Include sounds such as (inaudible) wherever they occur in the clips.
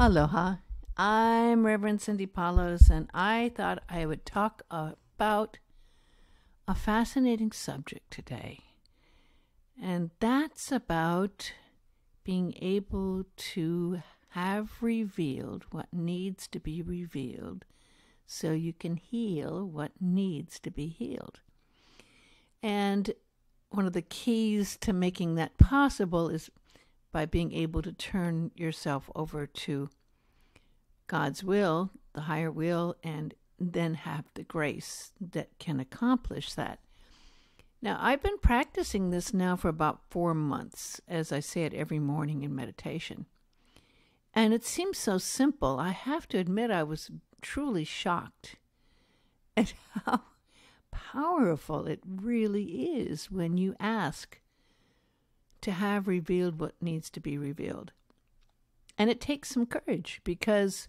Aloha. I'm Reverend Cindy Paulos, and I thought I would talk about a fascinating subject today. And that's about being able to have revealed what needs to be revealed so you can heal what needs to be healed. And one of the keys to making that possible is by being able to turn yourself over to God's will, the higher will, and then have the grace that can accomplish that. Now, I've been practicing this now for about four months, as I say it every morning in meditation. And it seems so simple. I have to admit, I was truly shocked at (laughs) how powerful it really is when you ask to have revealed what needs to be revealed. And it takes some courage because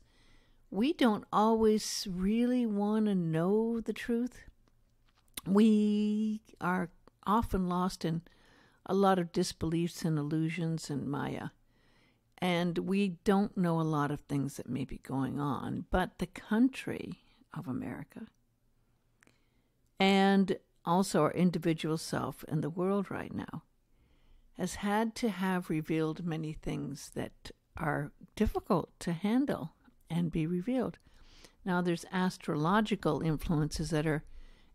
we don't always really want to know the truth. We are often lost in a lot of disbeliefs and illusions and Maya. And we don't know a lot of things that may be going on. But the country of America and also our individual self and the world right now has had to have revealed many things that are difficult to handle and be revealed. Now, there's astrological influences that are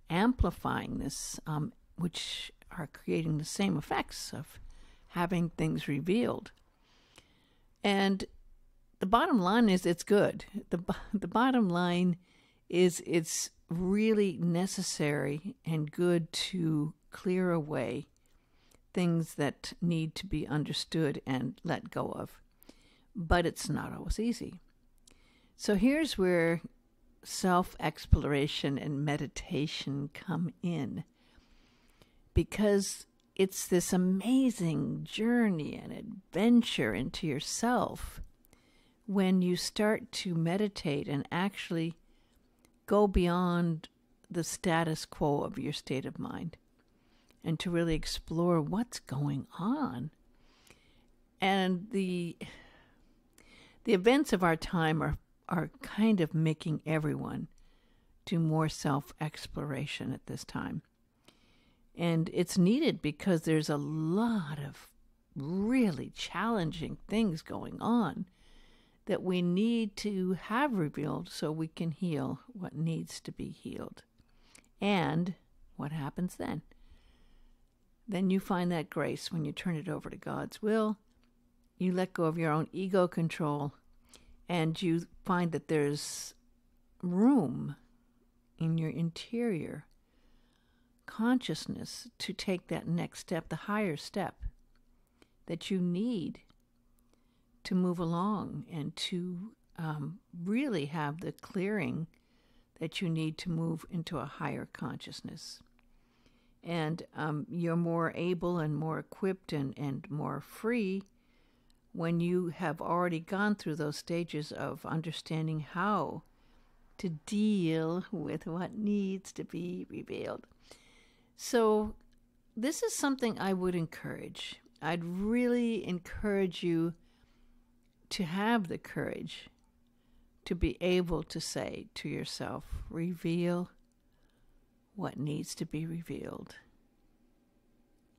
amplifying this, um, which are creating the same effects of having things revealed. And the bottom line is it's good. The, the bottom line is it's really necessary and good to clear away things that need to be understood and let go of. But it's not always easy. So here's where self exploration and meditation come in. Because it's this amazing journey and adventure into yourself when you start to meditate and actually go beyond the status quo of your state of mind and to really explore what's going on. And the the events of our time are are kind of making everyone do more self exploration at this time. And it's needed because there's a lot of really challenging things going on that we need to have revealed so we can heal what needs to be healed. And what happens then? Then you find that grace when you turn it over to God's will. You let go of your own ego control and you find that there's room in your interior consciousness to take that next step, the higher step that you need to move along and to um, really have the clearing that you need to move into a higher consciousness. And um, you're more able and more equipped and, and more free when you have already gone through those stages of understanding how to deal with what needs to be revealed. So, this is something I would encourage. I'd really encourage you to have the courage to be able to say to yourself, reveal what needs to be revealed,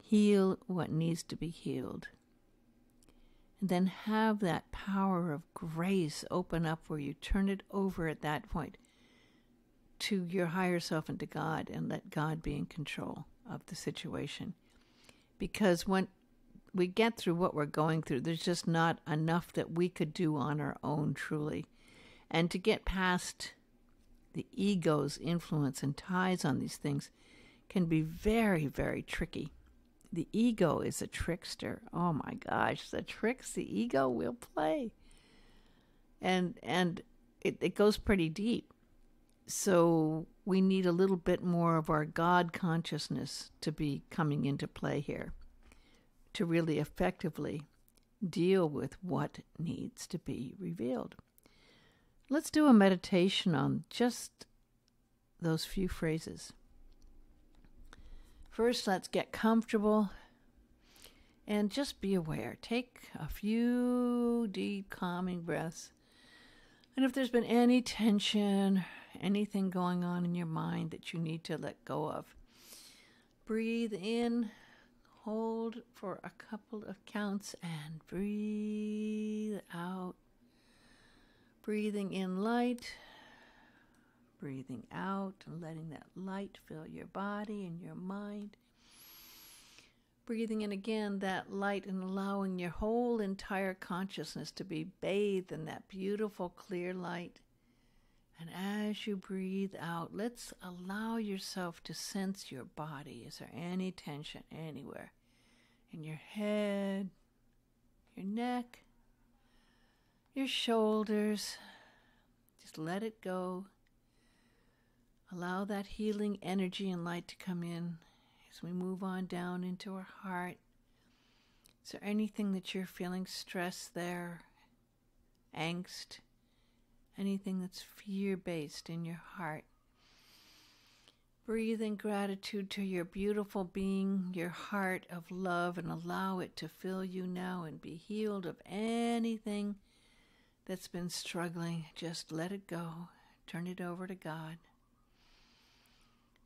heal what needs to be healed and then have that power of grace open up where you turn it over at that point to your higher self and to God and let God be in control of the situation. Because when we get through what we're going through, there's just not enough that we could do on our own, truly. And to get past the ego's influence and ties on these things can be very, very tricky the ego is a trickster. Oh my gosh, the tricks the ego will play. And and it, it goes pretty deep. So we need a little bit more of our God consciousness to be coming into play here to really effectively deal with what needs to be revealed. Let's do a meditation on just those few phrases. First, let's get comfortable and just be aware. Take a few deep, calming breaths And if there's been any tension, anything going on in your mind that you need to let go of, breathe in, hold for a couple of counts, and breathe out. Breathing in light, breathing out, and letting that light fill your body and your mind. Breathing in again that light and allowing your whole entire consciousness to be bathed in that beautiful clear light. And as you breathe out, let's allow yourself to sense your body. Is there any tension anywhere? In your head, your neck, your shoulders. Just let it go. Allow that healing energy and light to come in as we move on down into our heart. Is there anything that you're feeling stress there, angst, anything that's fear based in your heart? Breathe in gratitude to your beautiful being, your heart of love, and allow it to fill you now and be healed of anything that's been struggling. Just let it go. Turn it over to God.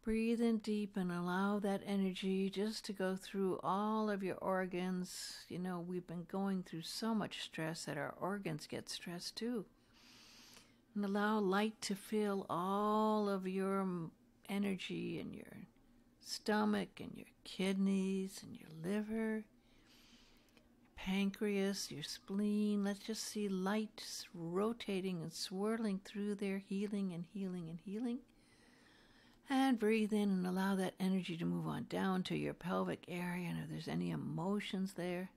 Breathe in deep and allow that energy just to go through all of your organs. You know, we've been going through so much stress that our organs get stressed too. And allow light to fill all of your energy in your stomach and your kidneys and your liver, pancreas, your spleen. Let's just see light rotating and swirling through there, healing and healing and healing. And breathe in and allow that energy to move on down to your pelvic area. And if there's any emotions there,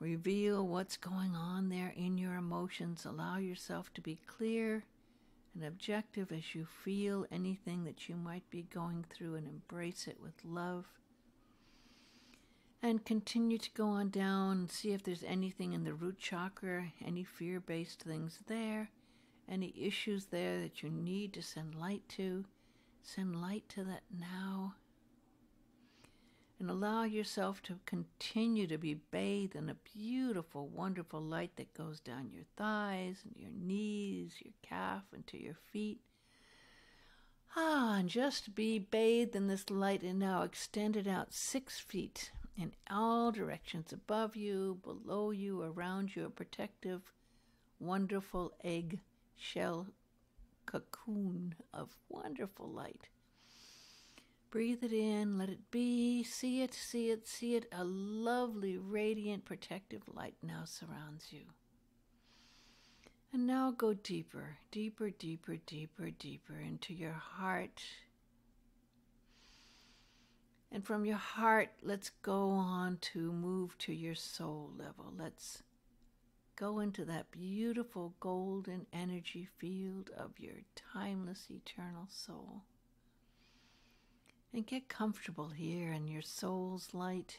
reveal what's going on there in your emotions. Allow yourself to be clear and objective as you feel anything that you might be going through and embrace it with love. And continue to go on down and see if there's anything in the root chakra, any fear based things there any issues there that you need to send light to, send light to that now. And allow yourself to continue to be bathed in a beautiful, wonderful light that goes down your thighs and your knees, your calf, and to your feet. Ah, and just be bathed in this light and now extend it out six feet in all directions above you, below you, around you, a protective, wonderful egg shell cocoon of wonderful light. Breathe it in, let it be, see it, see it, see it. A lovely, radiant, protective light now surrounds you. And now go deeper, deeper, deeper, deeper, deeper into your heart. And from your heart, let's go on to move to your soul level. Let's go into that beautiful golden energy field of your timeless eternal soul. And get comfortable here in your soul's light.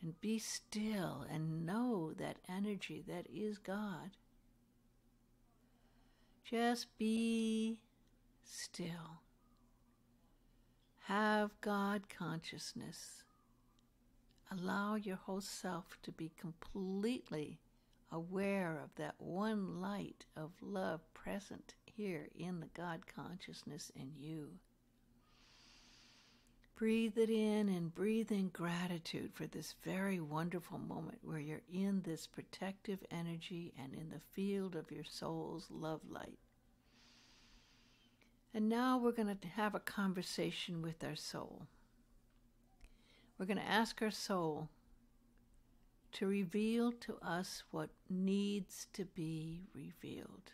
And be still and know that energy that is God. Just be still. Have God consciousness allow your whole self to be completely aware of that one light of love present here in the God consciousness in you. Breathe it in and breathe in gratitude for this very wonderful moment where you're in this protective energy and in the field of your soul's love light. And now we're going to have a conversation with our soul. We're going to ask our soul to reveal to us what needs to be revealed.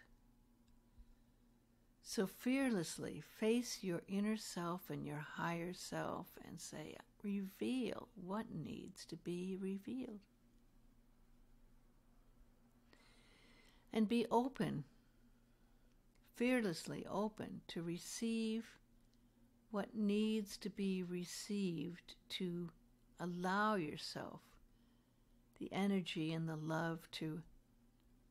So fearlessly face your inner self and your higher self and say, reveal what needs to be revealed. And be open, fearlessly open to receive what needs to be received to allow yourself the energy and the love to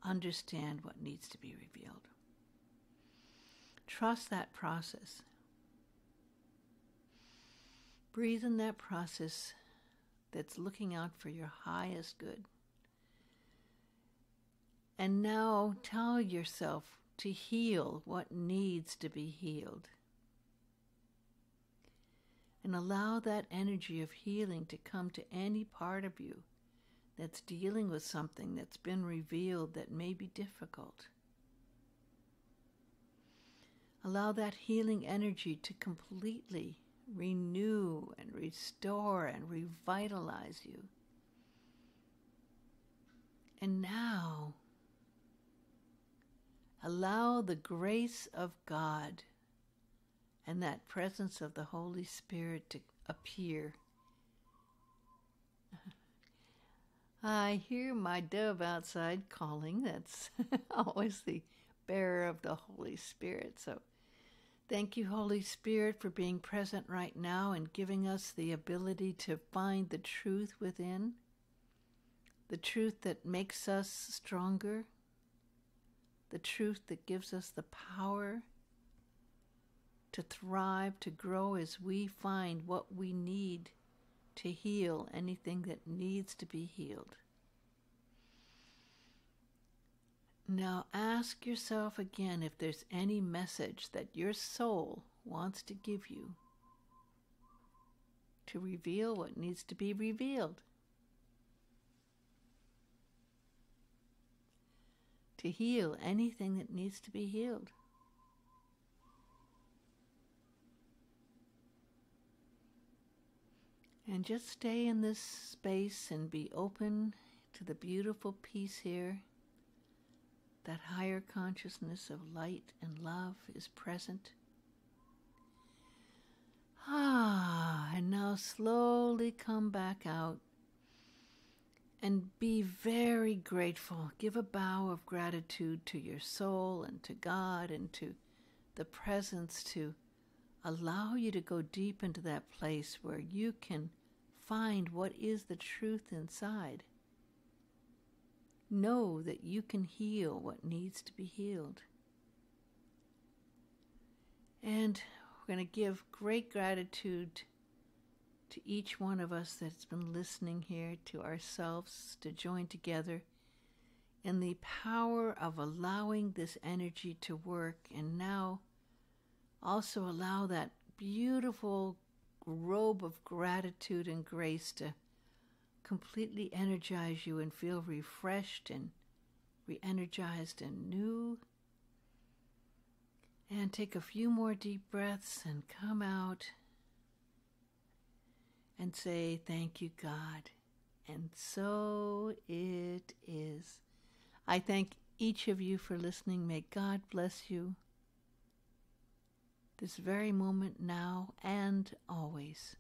understand what needs to be revealed. Trust that process. Breathe in that process that's looking out for your highest good. And now tell yourself to heal what needs to be healed. And allow that energy of healing to come to any part of you that's dealing with something that's been revealed that may be difficult. Allow that healing energy to completely renew and restore and revitalize you. And now, allow the grace of God and that presence of the Holy Spirit to appear. (laughs) I hear my dove outside calling. That's (laughs) always the bearer of the Holy Spirit. So thank you, Holy Spirit, for being present right now and giving us the ability to find the truth within, the truth that makes us stronger, the truth that gives us the power to thrive, to grow as we find what we need to heal anything that needs to be healed. Now ask yourself again if there's any message that your soul wants to give you to reveal what needs to be revealed. To heal anything that needs to be healed. And just stay in this space and be open to the beautiful peace here. That higher consciousness of light and love is present. Ah, and now slowly come back out and be very grateful. Give a bow of gratitude to your soul and to God and to the presence to allow you to go deep into that place where you can find what is the truth inside. Know that you can heal what needs to be healed. And we're going to give great gratitude to each one of us that's been listening here, to ourselves, to join together in the power of allowing this energy to work and now also allow that beautiful robe of gratitude and grace to completely energize you and feel refreshed and re energized and new. And take a few more deep breaths and come out and say, Thank you, God. And so it is. I thank each of you for listening. May God bless you this very moment now and always.